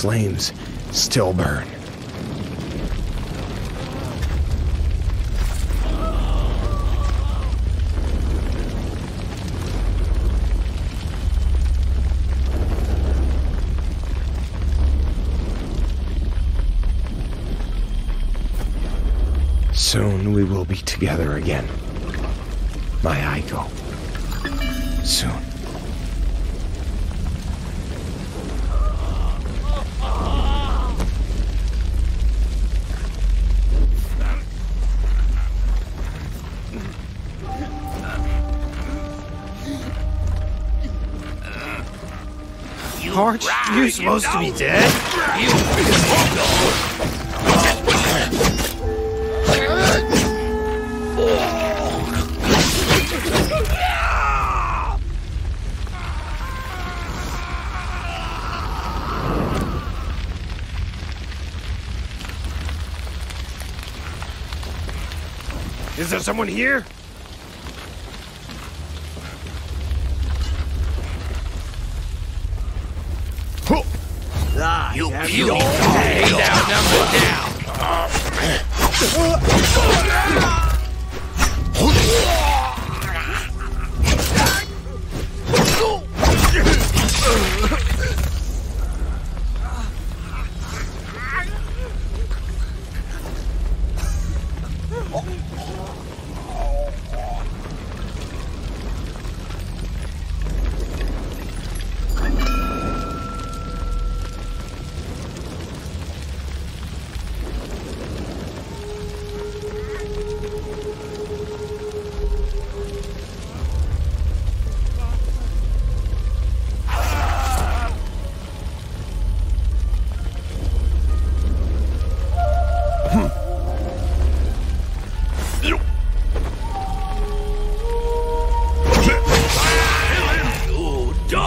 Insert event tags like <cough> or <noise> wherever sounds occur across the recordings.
flames still burn. Soon we will be together again. My Aiko. Soon. Aren't you supposed to be dead? Is there someone here? Ah, You you. dog. outnumbered now.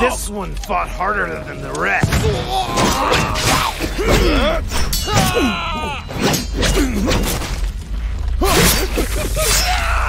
This one fought harder than the rest. <laughs>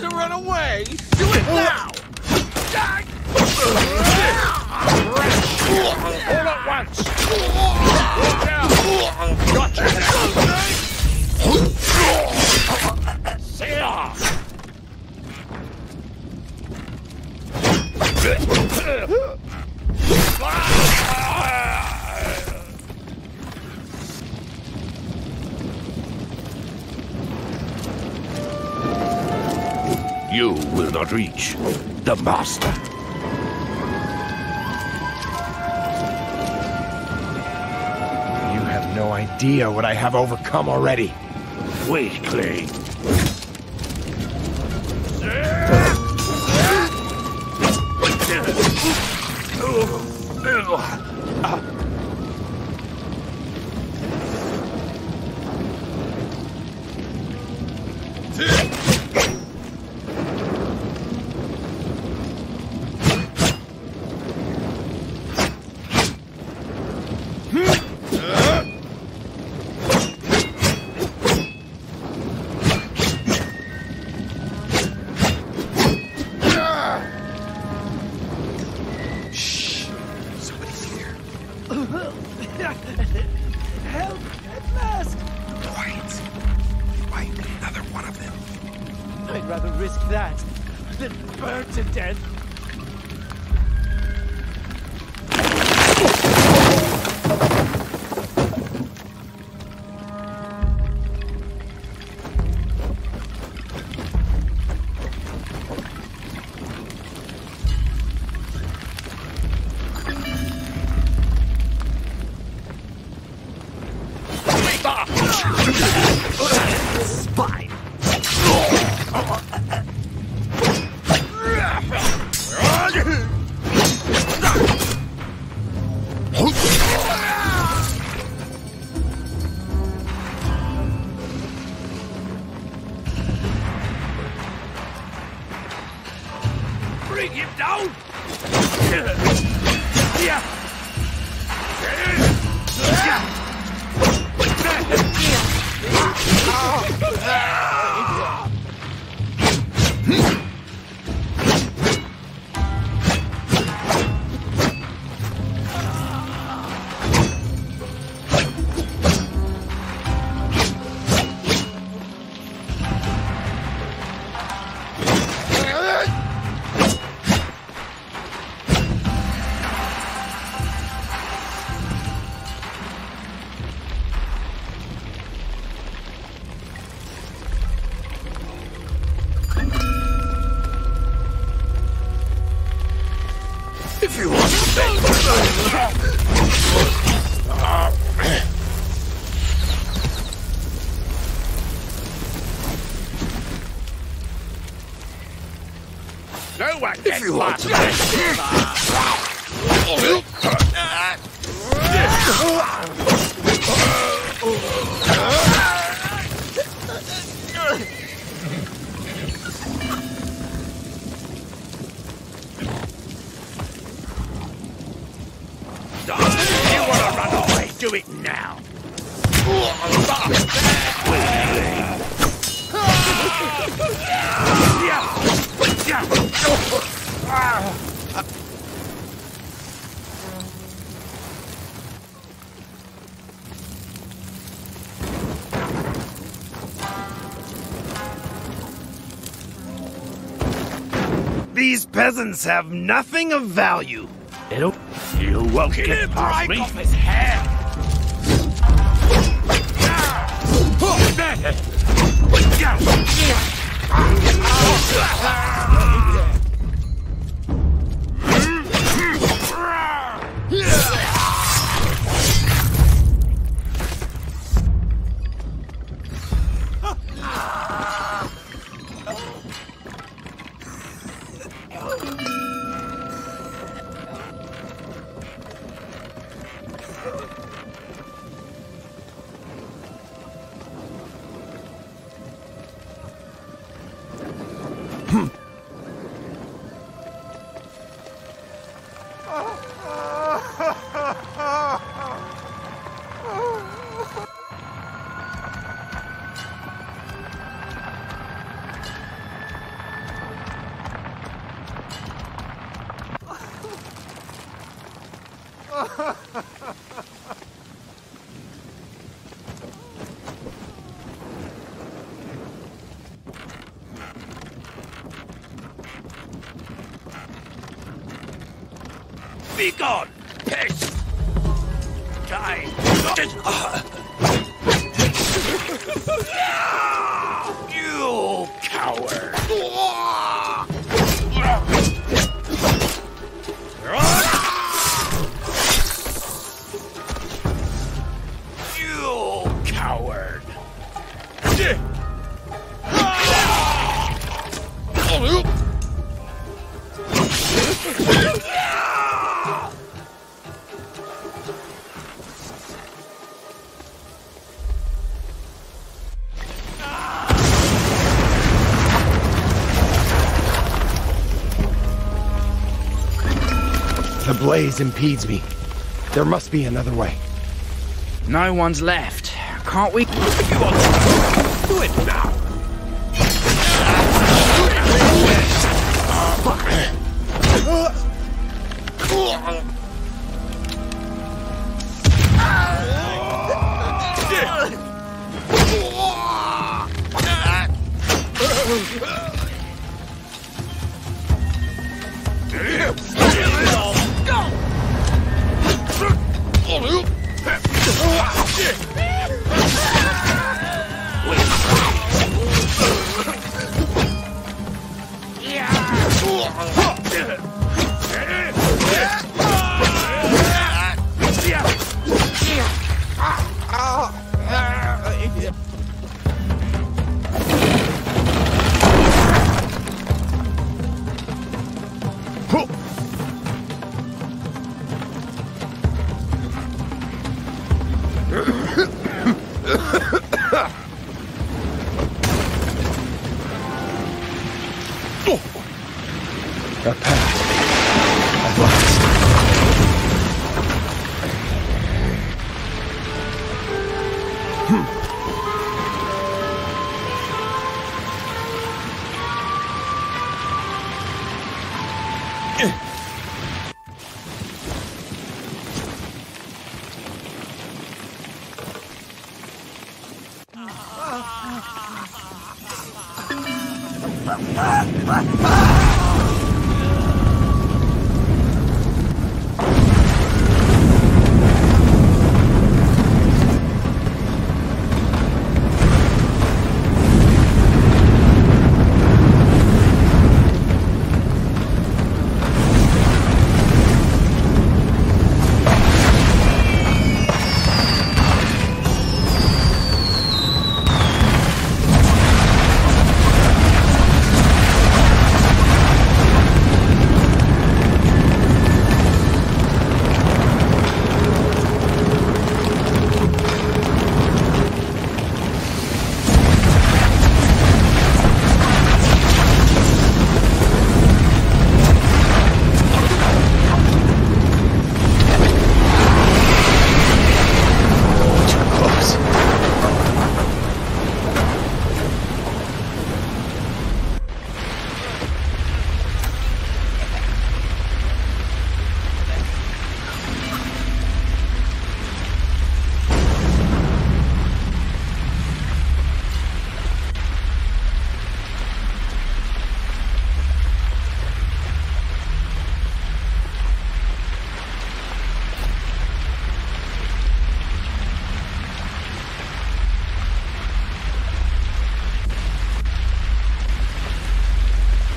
want to run away. Do it now. All at once. Gotcha. See. You will not reach the Master. You have no idea what I have overcome already. Wait, Clay. Shh. Burn No one if you want You wanna run away? Do it now. <laughs> These peasants have nothing of value. It'll, you won't get past me. his head! Be gone, pest! Die! You coward! Blaze impedes me. There must be another way. No one's left. Can't we? Do it now!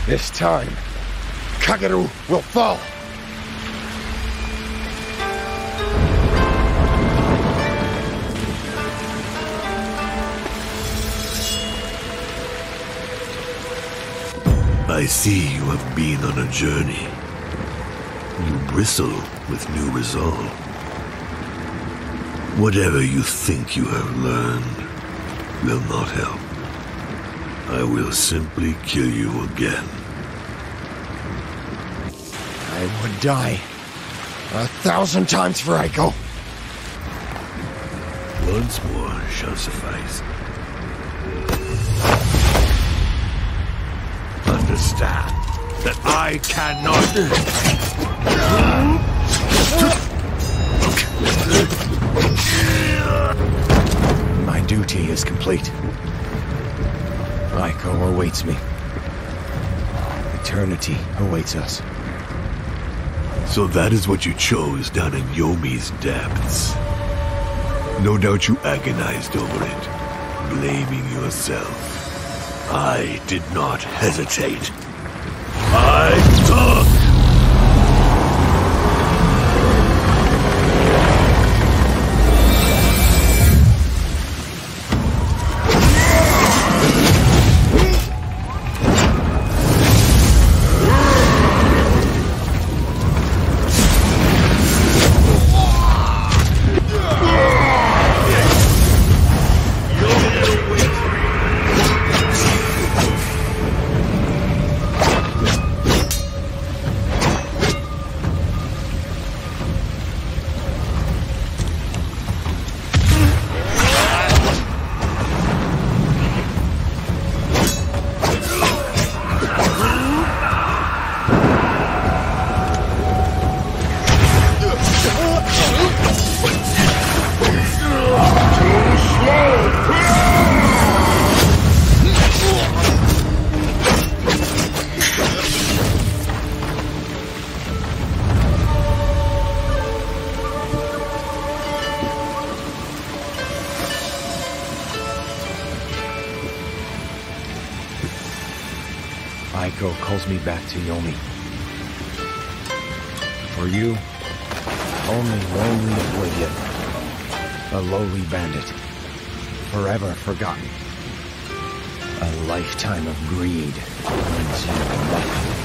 This time, Kagerou will fall. I see you have been on a journey. You bristle with new resolve. Whatever you think you have learned will not help. I will simply kill you again. I would die a thousand times for Aiko. Once more shall suffice. Understand that I cannot. My duty is complete. Aiko awaits me. Eternity awaits us. So that is what you chose down in Yomi's depths. No doubt you agonized over it, blaming yourself. I did not hesitate. Back to Yomi. For you, only lonely oblivion. A lowly bandit. Forever forgotten. A lifetime of greed you nothing.